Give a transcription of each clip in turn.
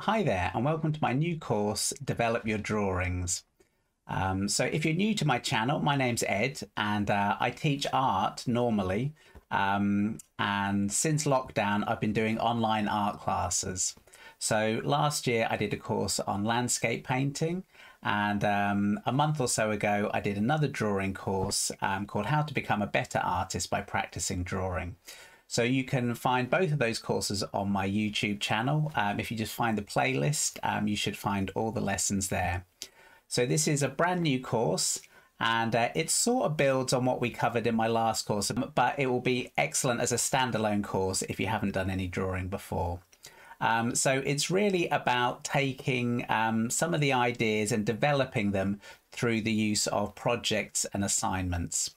Hi there and welcome to my new course, Develop Your Drawings. Um, so if you're new to my channel, my name's Ed and uh, I teach art normally um, and since lockdown I've been doing online art classes. So last year I did a course on landscape painting and um, a month or so ago I did another drawing course um, called How to Become a Better Artist by Practicing Drawing. So you can find both of those courses on my YouTube channel. Um, if you just find the playlist, um, you should find all the lessons there. So this is a brand new course and uh, it sort of builds on what we covered in my last course, but it will be excellent as a standalone course if you haven't done any drawing before. Um, so it's really about taking um, some of the ideas and developing them through the use of projects and assignments.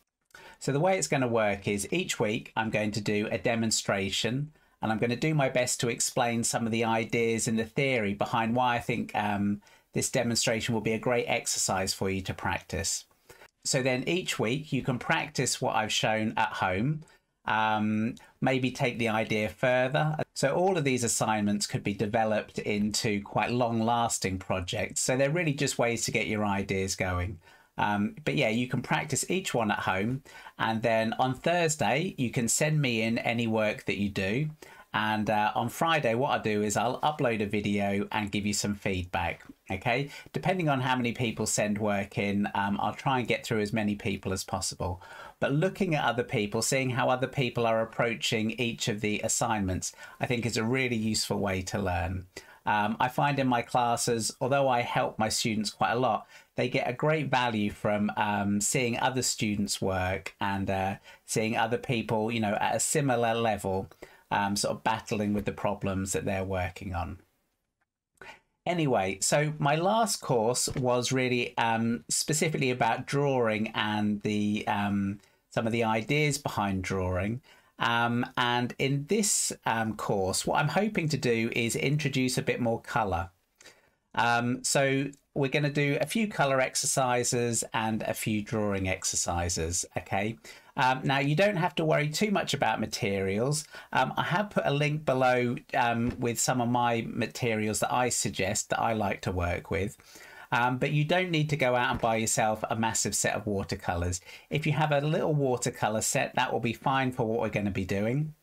So the way it's going to work is each week I'm going to do a demonstration and I'm going to do my best to explain some of the ideas and the theory behind why I think um, this demonstration will be a great exercise for you to practice. So then each week you can practice what I've shown at home, um, maybe take the idea further. So all of these assignments could be developed into quite long lasting projects. So they're really just ways to get your ideas going. Um, but yeah, you can practice each one at home. And then on Thursday, you can send me in any work that you do. And uh, on Friday, what I'll do is I'll upload a video and give you some feedback. Okay, depending on how many people send work in, um, I'll try and get through as many people as possible. But looking at other people, seeing how other people are approaching each of the assignments, I think is a really useful way to learn. Um, I find in my classes, although I help my students quite a lot, they get a great value from um, seeing other students work and uh, seeing other people, you know, at a similar level, um, sort of battling with the problems that they're working on. Anyway, so my last course was really um, specifically about drawing and the um, some of the ideas behind drawing. Um, and in this um, course, what I'm hoping to do is introduce a bit more colour. Um, so we're going to do a few color exercises and a few drawing exercises. Okay. Um, now you don't have to worry too much about materials. Um, I have put a link below um, with some of my materials that I suggest that I like to work with. Um, but you don't need to go out and buy yourself a massive set of watercolors. If you have a little watercolor set, that will be fine for what we're going to be doing.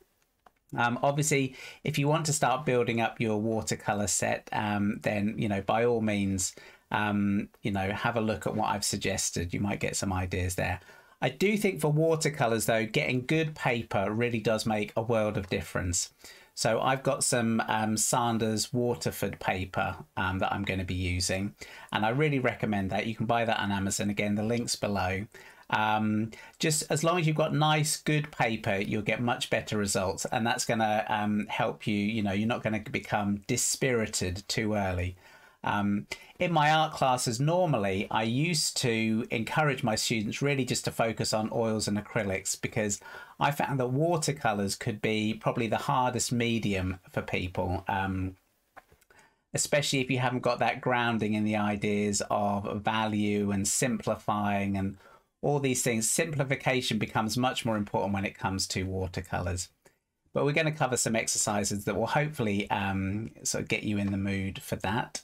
Um, obviously, if you want to start building up your watercolor set, um, then you know by all means, um, you know have a look at what I've suggested. You might get some ideas there. I do think for watercolors though, getting good paper really does make a world of difference. So I've got some um, Saunders Waterford paper um, that I'm going to be using, and I really recommend that. You can buy that on Amazon. Again, the link's below. Um, just as long as you've got nice, good paper, you'll get much better results, and that's going to um, help you. You know, you're not going to become dispirited too early. Um, in my art classes, normally I used to encourage my students really just to focus on oils and acrylics because I found that watercolors could be probably the hardest medium for people. Um, especially if you haven't got that grounding in the ideas of value and simplifying and all these things, simplification becomes much more important when it comes to watercolors. But we're going to cover some exercises that will hopefully um, sort of get you in the mood for that.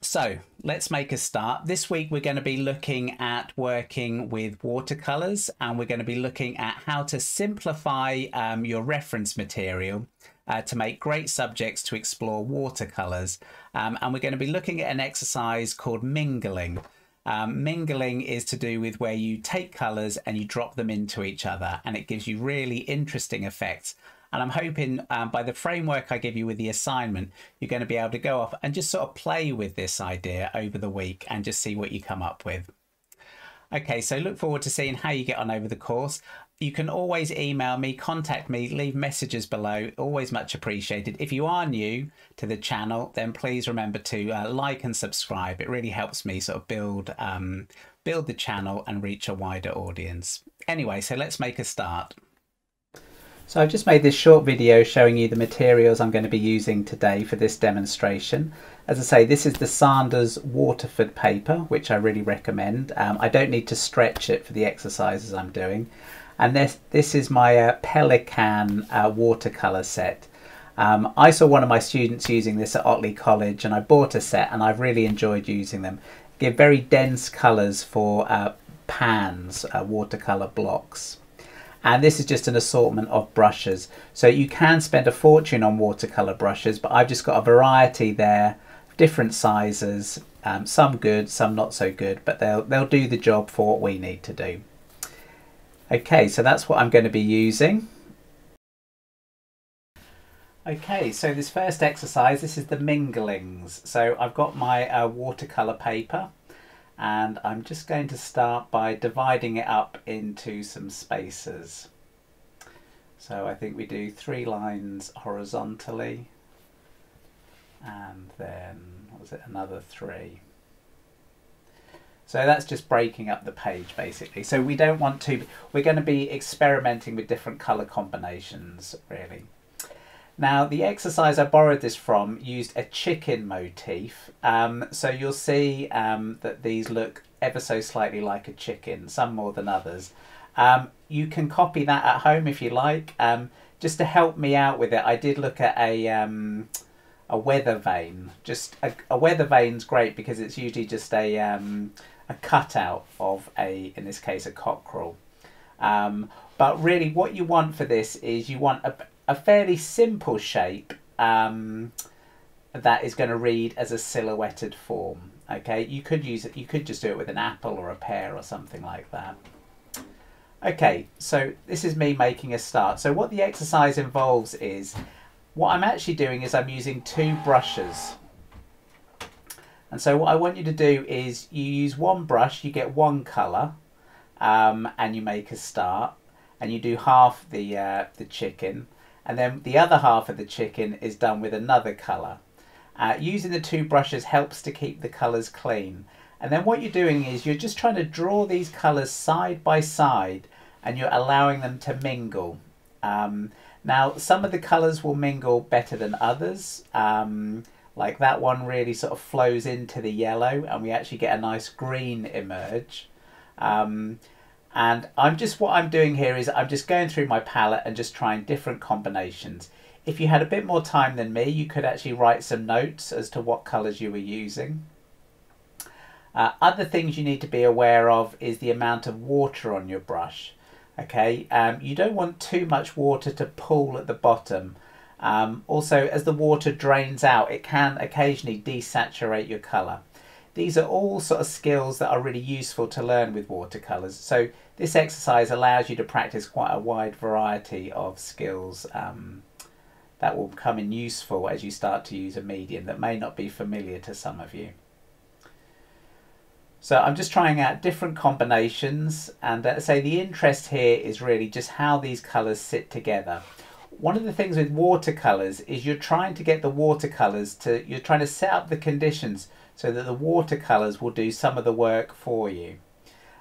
So let's make a start. This week we're going to be looking at working with watercolors and we're going to be looking at how to simplify um, your reference material uh, to make great subjects to explore watercolors. Um, and we're going to be looking at an exercise called mingling. Um, mingling is to do with where you take colours and you drop them into each other, and it gives you really interesting effects. And I'm hoping um, by the framework I give you with the assignment, you're going to be able to go off and just sort of play with this idea over the week and just see what you come up with. Okay, so look forward to seeing how you get on over the course. You can always email me, contact me, leave messages below. Always much appreciated. If you are new to the channel, then please remember to uh, like and subscribe. It really helps me sort of build um, build the channel and reach a wider audience. Anyway, so let's make a start. So I've just made this short video showing you the materials I'm going to be using today for this demonstration. As I say, this is the Saunders Waterford paper, which I really recommend. Um, I don't need to stretch it for the exercises I'm doing. And this, this is my uh, Pelikan uh, watercolor set. Um, I saw one of my students using this at Otley College and I bought a set and I've really enjoyed using them. Give very dense colours for uh, pans, uh, watercolour blocks. And this is just an assortment of brushes. So you can spend a fortune on watercolour brushes, but I've just got a variety there, different sizes, um, some good, some not so good, but they'll, they'll do the job for what we need to do. Okay, so that's what I'm going to be using. Okay, so this first exercise, this is the minglings. So I've got my uh, watercolour paper and I'm just going to start by dividing it up into some spaces. So I think we do three lines horizontally and then, what was it, another three. So that's just breaking up the page basically. So we don't want to, we're going to be experimenting with different colour combinations really. Now the exercise I borrowed this from used a chicken motif. Um, so you'll see um, that these look ever so slightly like a chicken, some more than others. Um, you can copy that at home if you like. Um, just to help me out with it, I did look at a um, a weather vane. Just a, a weather vane's great because it's usually just a um, a cutout of a, in this case, a cockerel. but really, what you want for this is you want a, a fairly simple shape um, that is going to read as a silhouetted form. Okay, you could use it. You could just do it with an apple or a pear or something like that. Okay, so this is me making a start. So what the exercise involves is, what I'm actually doing is I'm using two brushes. And so what I want you to do is you use one brush, you get one colour, um, and you make a start, and you do half the uh, the chicken, and then the other half of the chicken is done with another colour. Uh, using the two brushes helps to keep the colours clean. And then what you're doing is you're just trying to draw these colours side by side and you're allowing them to mingle. Um, now, some of the colours will mingle better than others. Um, like that one really sort of flows into the yellow and we actually get a nice green emerge. Um, and I'm just, what I'm doing here is I'm just going through my palette and just trying different combinations. If you had a bit more time than me, you could actually write some notes as to what colours you were using. Uh, other things you need to be aware of is the amount of water on your brush. Okay, um, you don't want too much water to pool at the bottom. Um, also, as the water drains out, it can occasionally desaturate your colour. These are all sort of skills that are really useful to learn with watercolours. So this exercise allows you to practice quite a wide variety of skills um, that will come in useful as you start to use a medium that may not be familiar to some of you. So I'm just trying out different combinations and uh, say the interest here is really just how these colours sit together. One of the things with watercolours is you're trying to get the watercolours to, you're trying to set up the conditions so that the watercolours will do some of the work for you.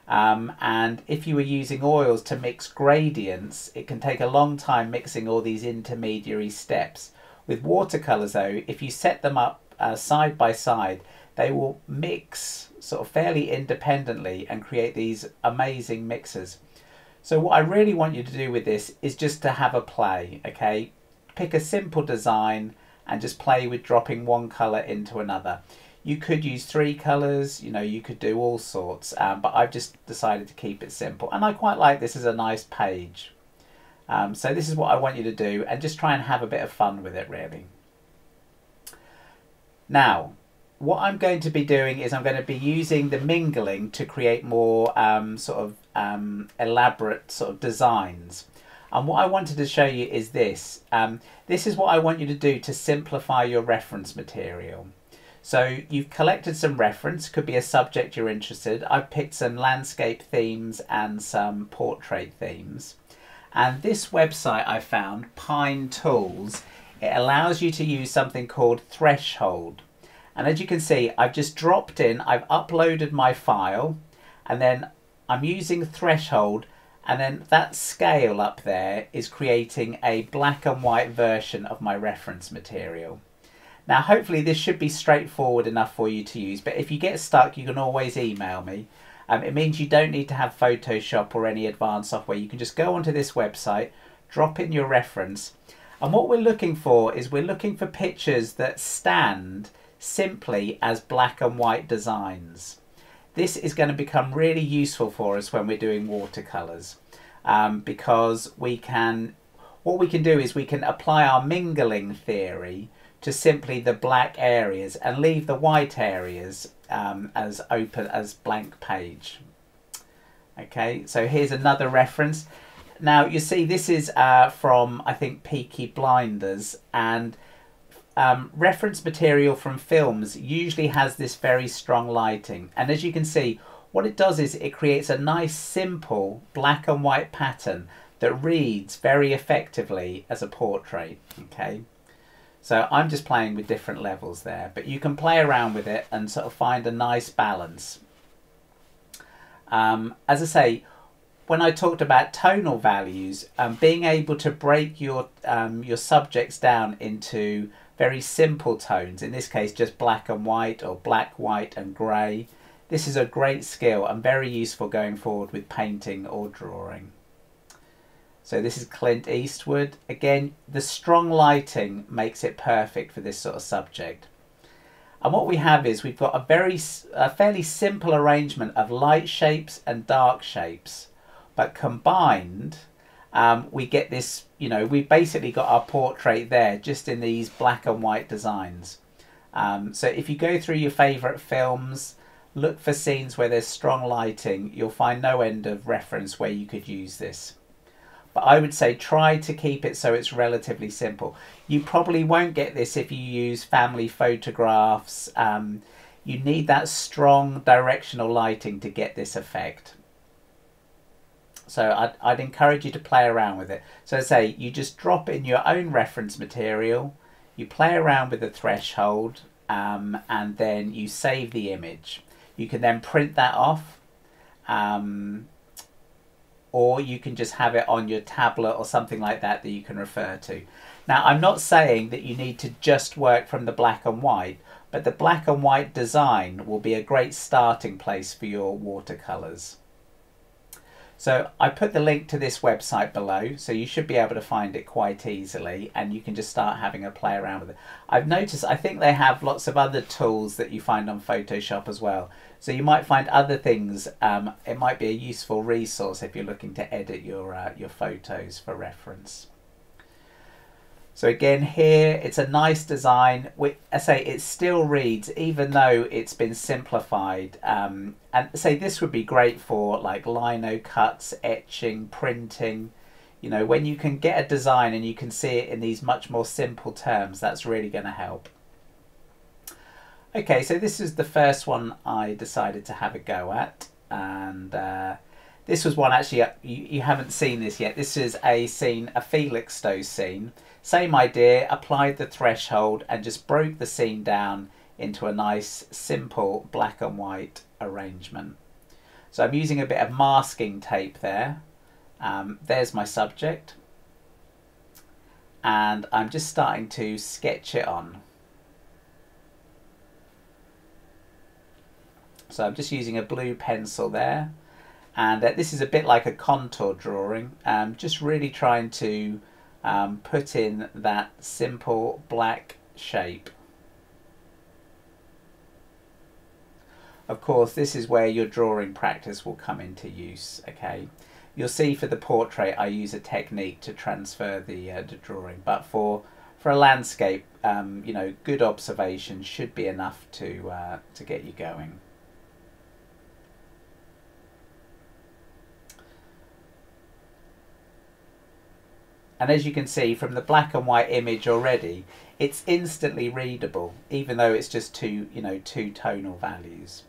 Um, and if you were using oils to mix gradients, it can take a long time mixing all these intermediary steps. With watercolours though, if you set them up uh, side by side, they will mix sort of fairly independently and create these amazing mixes. So what I really want you to do with this is just to have a play, okay? Pick a simple design and just play with dropping one colour into another. You could use three colours, you know, you could do all sorts, um, but I've just decided to keep it simple. And I quite like this as a nice page. Um, so this is what I want you to do and just try and have a bit of fun with it really. Now, what I'm going to be doing is I'm going to be using the mingling to create more um, sort of um, elaborate sort of designs. And what I wanted to show you is this. Um, this is what I want you to do to simplify your reference material. So you've collected some reference, could be a subject you're interested. I've picked some landscape themes and some portrait themes. And this website I found, Pine Tools, it allows you to use something called Threshold. And as you can see, I've just dropped in, I've uploaded my file, and then I'm using Threshold, and then that scale up there is creating a black and white version of my reference material. Now, hopefully this should be straightforward enough for you to use, but if you get stuck, you can always email me. Um, it means you don't need to have Photoshop or any advanced software. You can just go onto this website, drop in your reference, And what we're looking for is we're looking for pictures that stand simply as black and white designs. This is going to become really useful for us when we're doing watercolours um, because we can, what we can do is we can apply our mingling theory to simply the black areas and leave the white areas um, as open as blank page. Okay, so here's another reference. Now you see this is uh, from I think Peaky Blinders and um, reference material from films usually has this very strong lighting. And as you can see what it does is it creates a nice simple black and white pattern that reads very effectively as a portrait okay? So I'm just playing with different levels there but you can play around with it and sort of find a nice balance. Um, as I say when I talked about tonal values, um, being able to break your um, your subjects down into very simple tones, in this case just black and white or black, white and grey, this is a great skill and very useful going forward with painting or drawing. So this is Clint Eastwood. Again, the strong lighting makes it perfect for this sort of subject. And what we have is we've got a very a fairly simple arrangement of light shapes and dark shapes but combined um, we get this you know we've basically got our portrait there just in these black and white designs. Um, so if you go through your favorite films look for scenes where there's strong lighting you'll find no end of reference where you could use this. But I would say try to keep it so it's relatively simple. You probably won't get this if you use family photographs. Um, you need that strong directional lighting to get this effect so I'd, I'd encourage you to play around with it. So say you just drop in your own reference material, you play around with the threshold, um, and then you save the image. You can then print that off, um, or you can just have it on your tablet or something like that that you can refer to. Now, I'm not saying that you need to just work from the black and white, but the black and white design will be a great starting place for your watercolours. So I put the link to this website below, so you should be able to find it quite easily and you can just start having a play around with it. I've noticed, I think they have lots of other tools that you find on Photoshop as well. So you might find other things, um, it might be a useful resource if you're looking to edit your, uh, your photos for reference. So again here it's a nice design. I say it still reads even though it's been simplified. Um, and say this would be great for like lino cuts, etching, printing. You know when you can get a design and you can see it in these much more simple terms that's really going to help. Okay so this is the first one I decided to have a go at and uh, this was one actually you, you haven't seen this yet. This is a scene, a Felixstowe scene same idea, applied the threshold and just broke the scene down into a nice simple black and white arrangement. So I'm using a bit of masking tape there. Um, there's my subject. And I'm just starting to sketch it on. So I'm just using a blue pencil there. And uh, this is a bit like a contour drawing. Um, just really trying to um, put in that simple black shape. Of course, this is where your drawing practice will come into use, okay? You'll see for the portrait, I use a technique to transfer the, uh, the drawing, but for, for a landscape, um, you know, good observation should be enough to, uh, to get you going. And as you can see from the black and white image already, it's instantly readable, even though it's just two, you know, two tonal values.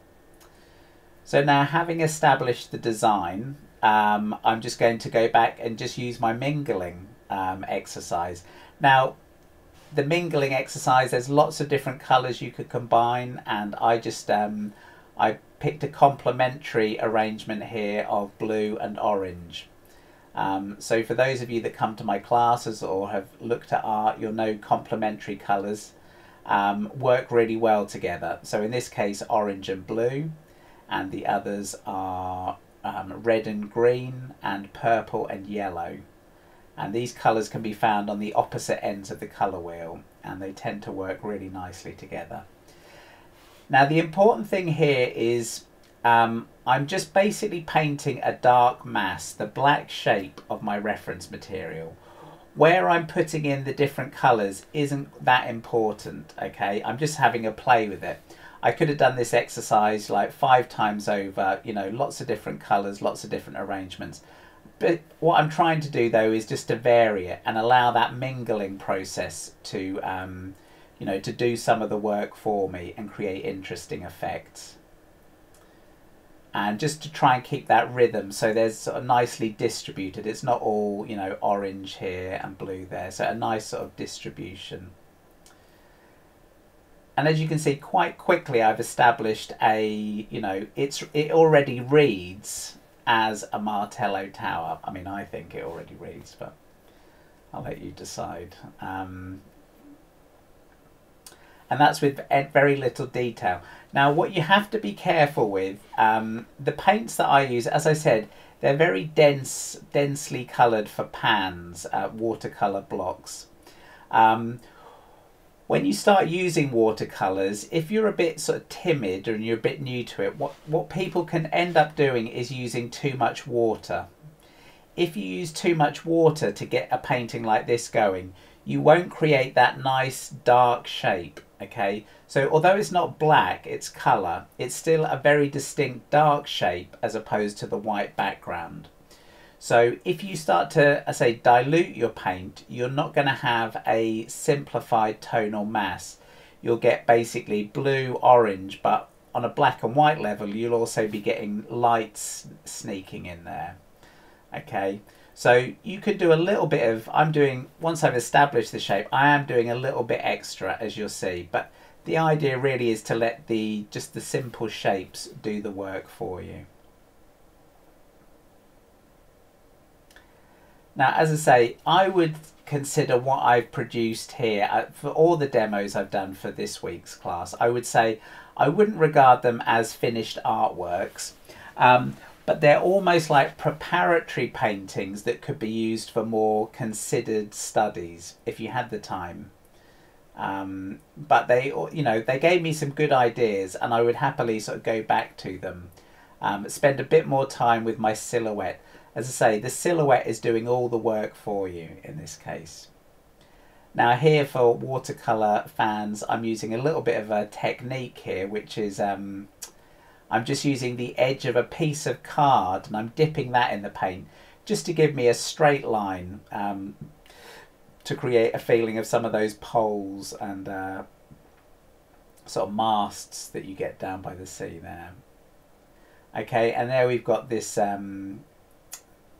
So now having established the design, um, I'm just going to go back and just use my mingling um, exercise. Now, the mingling exercise, there's lots of different colours you could combine and I just, um, I picked a complementary arrangement here of blue and orange. Um, so for those of you that come to my classes or have looked at art, you'll know complementary colours um, work really well together. So in this case, orange and blue, and the others are um, red and green, and purple and yellow. And these colours can be found on the opposite ends of the colour wheel and they tend to work really nicely together. Now the important thing here is um, I'm just basically painting a dark mass, the black shape of my reference material. Where I'm putting in the different colours isn't that important, okay? I'm just having a play with it. I could have done this exercise like five times over, you know, lots of different colours, lots of different arrangements. But what I'm trying to do though is just to vary it and allow that mingling process to, um, you know, to do some of the work for me and create interesting effects and just to try and keep that rhythm so there's sort of nicely distributed. It's not all you know orange here and blue there so a nice sort of distribution. And as you can see quite quickly I've established a you know it's it already reads as a Martello tower. I mean I think it already reads but I'll let you decide. Um, and that's with very little detail now, what you have to be careful with, um, the paints that I use, as I said, they're very dense, densely coloured for pans, uh, watercolour blocks. Um, when you start using watercolours, if you're a bit sort of timid and you're a bit new to it, what, what people can end up doing is using too much water. If you use too much water to get a painting like this going, you won't create that nice dark shape okay? So although it's not black it's color it's still a very distinct dark shape as opposed to the white background. So if you start to I say dilute your paint you're not going to have a simplified tonal mass. You'll get basically blue orange but on a black and white level you'll also be getting lights sneaking in there okay so you could do a little bit of, I'm doing, once I've established the shape, I am doing a little bit extra as you'll see. But the idea really is to let the, just the simple shapes do the work for you. Now, as I say, I would consider what I've produced here uh, for all the demos I've done for this week's class. I would say I wouldn't regard them as finished artworks. Um, but they're almost like preparatory paintings that could be used for more considered studies if you had the time. Um, but they, you know, they gave me some good ideas, and I would happily sort of go back to them. Um, spend a bit more time with my silhouette. As I say, the silhouette is doing all the work for you in this case. Now here for watercolour fans, I'm using a little bit of a technique here, which is um, I'm just using the edge of a piece of card and I'm dipping that in the paint just to give me a straight line um, to create a feeling of some of those poles and uh, sort of masts that you get down by the sea there. Okay, and there we've got this, um,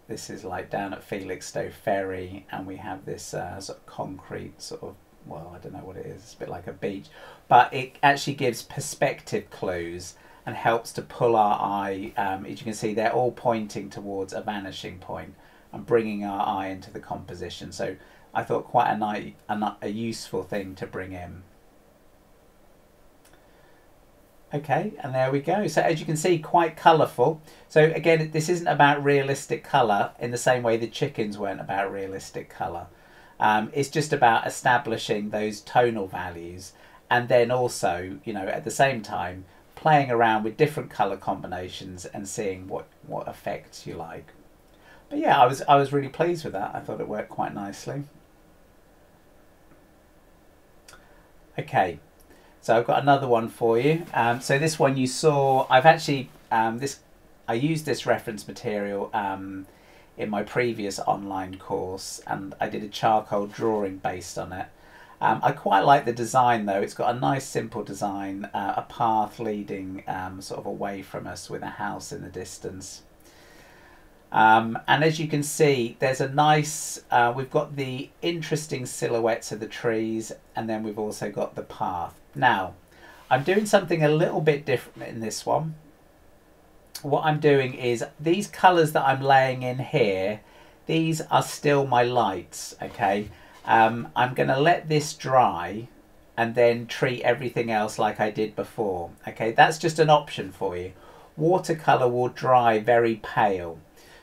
this is like down at Felixstowe Ferry and we have this uh, sort of concrete sort of, well, I don't know what it is, it's a bit like a beach, but it actually gives perspective clues and helps to pull our eye. Um, as you can see, they're all pointing towards a vanishing point and bringing our eye into the composition. So I thought quite a, nice, a, a useful thing to bring in. Okay, and there we go. So as you can see, quite colourful. So again, this isn't about realistic colour in the same way the chickens weren't about realistic colour. Um, it's just about establishing those tonal values and then also, you know, at the same time, playing around with different color combinations and seeing what what effects you like. But yeah I was I was really pleased with that. I thought it worked quite nicely. Okay so I've got another one for you. Um, so this one you saw I've actually um, this I used this reference material um, in my previous online course and I did a charcoal drawing based on it um, I quite like the design though. It's got a nice simple design, uh, a path leading um, sort of away from us with a house in the distance. Um, and as you can see, there's a nice, uh, we've got the interesting silhouettes of the trees and then we've also got the path. Now, I'm doing something a little bit different in this one. What I'm doing is these colours that I'm laying in here, these are still my lights, okay? Um, I'm going to let this dry and then treat everything else like I did before. Okay, that's just an option for you. Watercolour will dry very pale.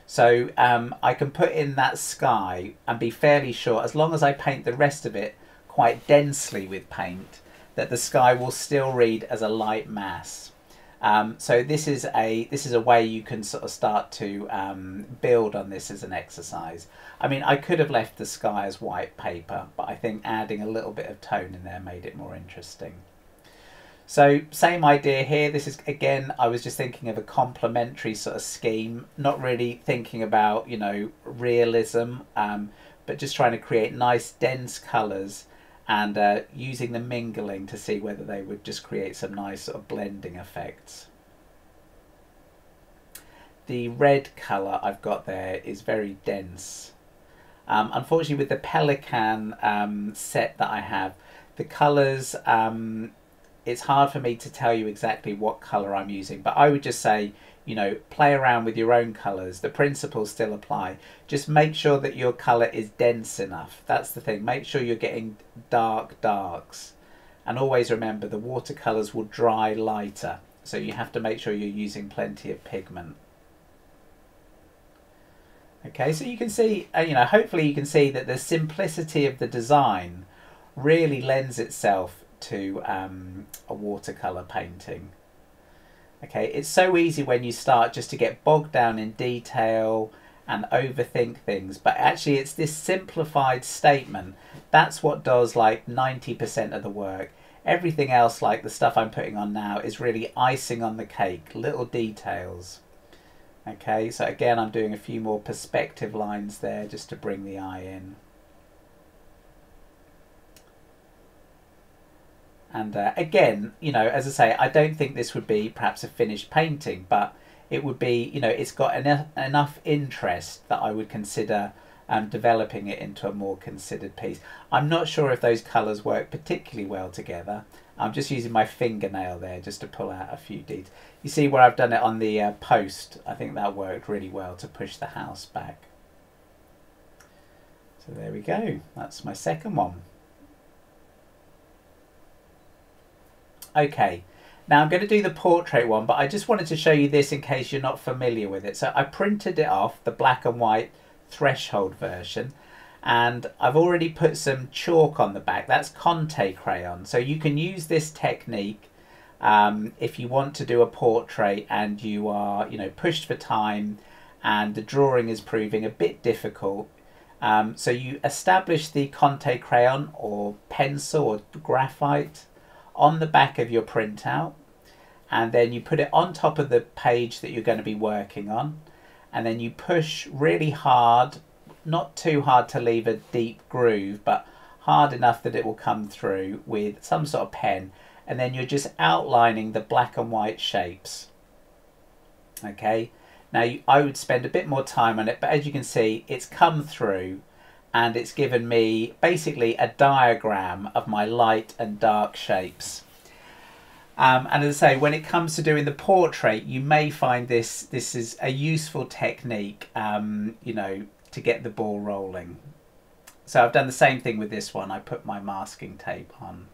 So um, I can put in that sky and be fairly sure, as long as I paint the rest of it quite densely with paint, that the sky will still read as a light mass. Um, so this is a this is a way you can sort of start to um, build on this as an exercise. I mean, I could have left the sky as white paper, but I think adding a little bit of tone in there made it more interesting. So same idea here. This is, again, I was just thinking of a complementary sort of scheme, not really thinking about, you know, realism, um, but just trying to create nice dense colours and uh, using the mingling to see whether they would just create some nice sort of blending effects. The red colour I've got there is very dense. Um, unfortunately with the Pelikan um, set that I have, the colours um, it's hard for me to tell you exactly what color I'm using, but I would just say, you know, play around with your own colors. The principles still apply. Just make sure that your color is dense enough. That's the thing. Make sure you're getting dark darks. And always remember the watercolors will dry lighter. So you have to make sure you're using plenty of pigment. Okay, so you can see, uh, you know, hopefully you can see that the simplicity of the design really lends itself to um, a watercolor painting. Okay, it's so easy when you start just to get bogged down in detail and overthink things, but actually it's this simplified statement. That's what does like 90% of the work. Everything else, like the stuff I'm putting on now, is really icing on the cake, little details. Okay, so again, I'm doing a few more perspective lines there just to bring the eye in. And uh, again, you know, as I say, I don't think this would be perhaps a finished painting, but it would be, you know, it's got enough, enough interest that I would consider um, developing it into a more considered piece. I'm not sure if those colours work particularly well together. I'm just using my fingernail there just to pull out a few details. You see where I've done it on the uh, post, I think that worked really well to push the house back. So there we go, that's my second one. Okay, now I'm going to do the portrait one, but I just wanted to show you this in case you're not familiar with it. So I printed it off, the black and white threshold version, and I've already put some chalk on the back. That's Conte crayon. So you can use this technique um, if you want to do a portrait and you are, you know, pushed for time and the drawing is proving a bit difficult. Um, so you establish the Conte crayon or pencil or graphite on the back of your printout and then you put it on top of the page that you're going to be working on and then you push really hard not too hard to leave a deep groove but hard enough that it will come through with some sort of pen and then you're just outlining the black and white shapes. Okay? Now I would spend a bit more time on it but as you can see it's come through and it's given me basically a diagram of my light and dark shapes. Um, and as I say, when it comes to doing the portrait, you may find this this is a useful technique, um, you know, to get the ball rolling. So I've done the same thing with this one. I put my masking tape on.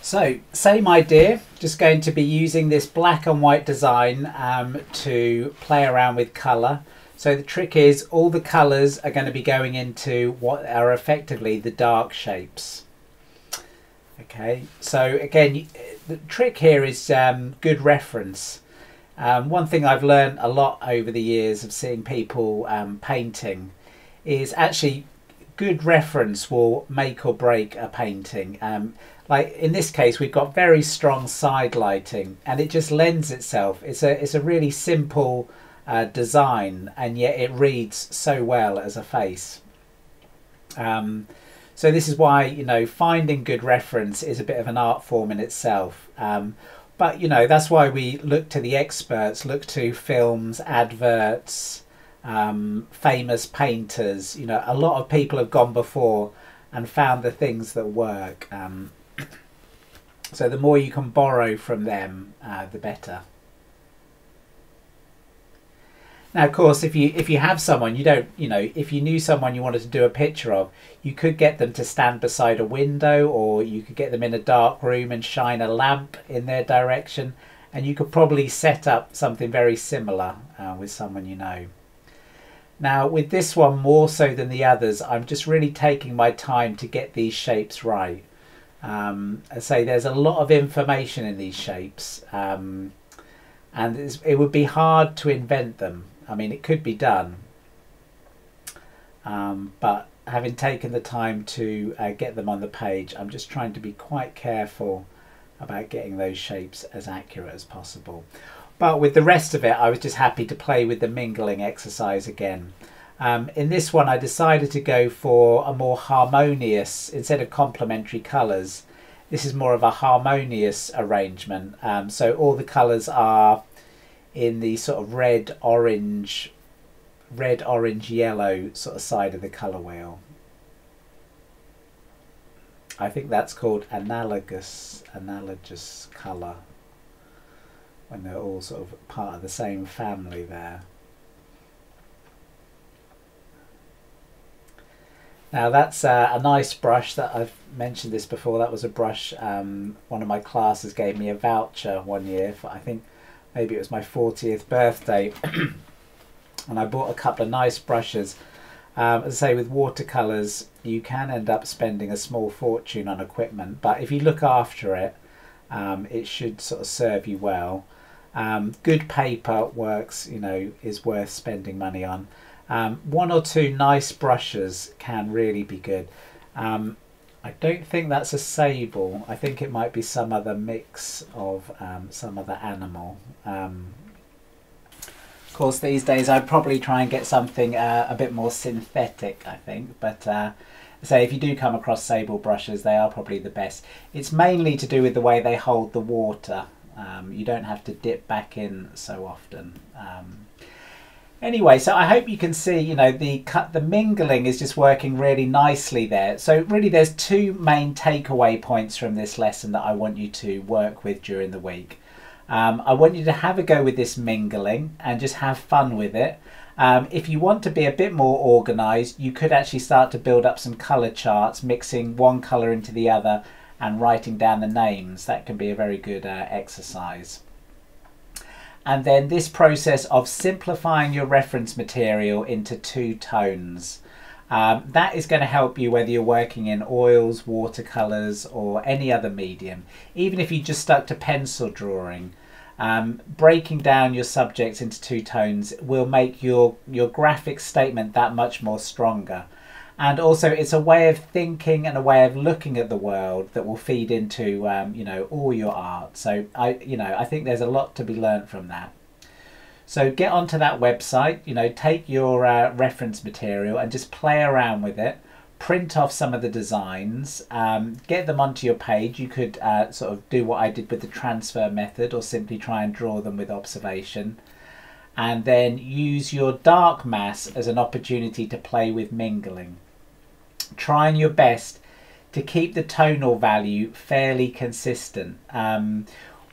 So same idea, just going to be using this black and white design um, to play around with colour. So the trick is all the colours are going to be going into what are effectively the dark shapes. Okay, so again, the trick here is um, good reference. Um, one thing I've learned a lot over the years of seeing people um, painting is actually good reference will make or break a painting. Um, like in this case, we've got very strong side lighting and it just lends itself. It's a, it's a really simple uh, design, and yet it reads so well as a face. Um, so this is why you know finding good reference is a bit of an art form in itself. Um, but you know that's why we look to the experts, look to films, adverts, um, famous painters. You know, a lot of people have gone before and found the things that work. Um, so the more you can borrow from them, uh, the better. Now, of course, if you if you have someone you don't, you know, if you knew someone you wanted to do a picture of, you could get them to stand beside a window, or you could get them in a dark room and shine a lamp in their direction, and you could probably set up something very similar uh, with someone you know. Now with this one more so than the others I'm just really taking my time to get these shapes right. Um, I say there's a lot of information in these shapes um, and it would be hard to invent them. I mean it could be done um, but having taken the time to uh, get them on the page I'm just trying to be quite careful about getting those shapes as accurate as possible. But with the rest of it, I was just happy to play with the mingling exercise again. Um, in this one, I decided to go for a more harmonious, instead of complementary colours, this is more of a harmonious arrangement. Um, so all the colours are in the sort of red, orange, red, orange, yellow sort of side of the colour wheel. I think that's called analogous analogous colour when they're all sort of part of the same family there. Now that's uh, a nice brush that I've mentioned this before. That was a brush um, one of my classes gave me a voucher one year for I think maybe it was my 40th birthday and I bought a couple of nice brushes um, as I say, with watercolours, you can end up spending a small fortune on equipment, but if you look after it, um, it should sort of serve you well. Um, good paper works, you know, is worth spending money on. Um, one or two nice brushes can really be good. Um, I don't think that's a sable. I think it might be some other mix of um, some other animal. Um, course, these days I'd probably try and get something uh, a bit more synthetic, I think. But uh, say if you do come across sable brushes, they are probably the best. It's mainly to do with the way they hold the water. Um, you don't have to dip back in so often. Um, anyway, so I hope you can see, you know, the cut, the mingling is just working really nicely there. So really there's two main takeaway points from this lesson that I want you to work with during the week. Um, I want you to have a go with this mingling and just have fun with it. Um, if you want to be a bit more organized, you could actually start to build up some color charts, mixing one color into the other and writing down the names. That can be a very good uh, exercise. And then this process of simplifying your reference material into two tones. Um, that is going to help you whether you're working in oils, watercolors, or any other medium. Even if you just stuck to pencil drawing, um, breaking down your subjects into two tones will make your, your graphic statement that much more stronger. And also, it's a way of thinking and a way of looking at the world that will feed into, um, you know, all your art. So I, you know, I think there's a lot to be learned from that. So get onto that website, you know, take your uh, reference material and just play around with it. Print off some of the designs, um, get them onto your page. You could uh, sort of do what I did with the transfer method or simply try and draw them with observation. And then use your dark mass as an opportunity to play with mingling. Trying your best to keep the tonal value fairly consistent. Um,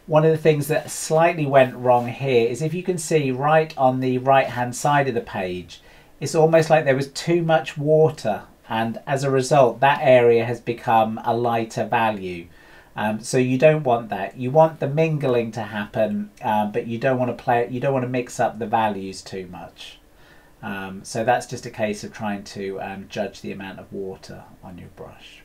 one of the things that slightly went wrong here is if you can see right on the right hand side of the page, it's almost like there was too much water and as a result that area has become a lighter value. Um, so you don't want that. You want the mingling to happen, um, but you don't want to play. You don't want to mix up the values too much. Um, so that's just a case of trying to um, judge the amount of water on your brush.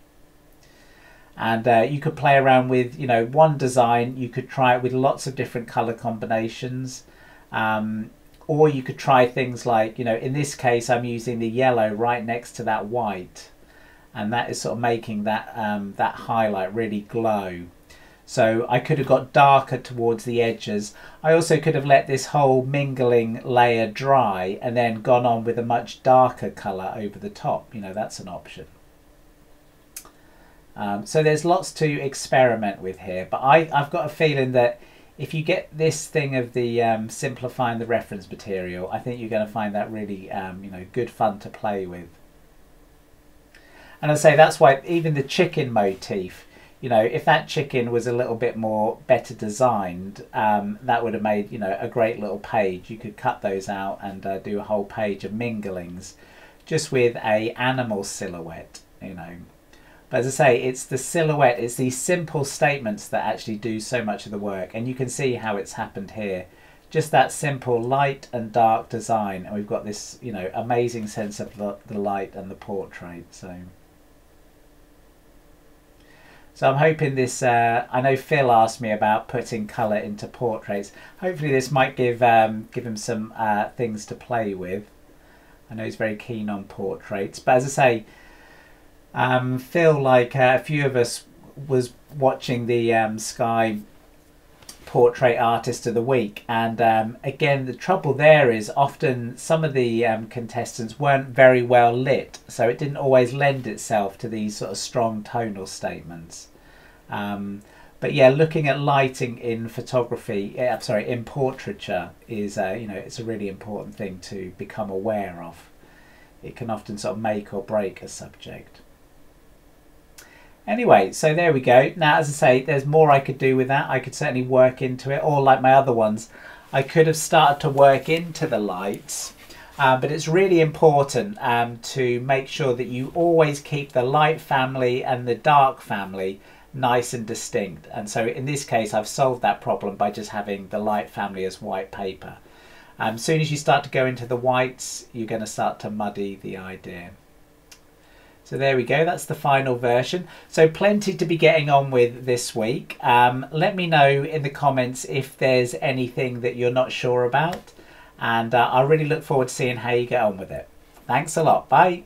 And uh, you could play around with you know one design you could try it with lots of different color combinations. Um, or you could try things like you know in this case I'm using the yellow right next to that white. And that is sort of making that um, that highlight really glow so I could have got darker towards the edges. I also could have let this whole mingling layer dry and then gone on with a much darker colour over the top. You know, that's an option. Um, so there's lots to experiment with here, but I, I've got a feeling that if you get this thing of the um, simplifying the reference material, I think you're going to find that really um, you know good fun to play with. And I say that's why even the chicken motif, you know, if that chicken was a little bit more better designed, um, that would have made you know a great little page. You could cut those out and uh, do a whole page of minglings, just with a animal silhouette, you know. But as I say, it's the silhouette, it's these simple statements that actually do so much of the work. And you can see how it's happened here. Just that simple light and dark design. And we've got this, you know, amazing sense of the, the light and the portrait. So. So I'm hoping this, uh, I know Phil asked me about putting colour into portraits. Hopefully this might give, um, give him some uh, things to play with. I know he's very keen on portraits. But as I say, um, Phil, like uh, a few of us, was watching the um, Sky Portrait Artist of the Week. And um, again, the trouble there is often some of the um, contestants weren't very well lit. So it didn't always lend itself to these sort of strong tonal statements. Um, but yeah, looking at lighting in photography, I'm uh, sorry, in portraiture is, uh, you know, it's a really important thing to become aware of. It can often sort of make or break a subject. Anyway, so there we go. Now, as I say, there's more I could do with that. I could certainly work into it, or like my other ones, I could have started to work into the lights. Um, but it's really important um, to make sure that you always keep the light family and the dark family nice and distinct. And so in this case, I've solved that problem by just having the light family as white paper. As um, soon as you start to go into the whites, you're going to start to muddy the idea. So there we go, that's the final version. So plenty to be getting on with this week. Um, let me know in the comments if there's anything that you're not sure about. And uh, I really look forward to seeing how you get on with it. Thanks a lot. Bye.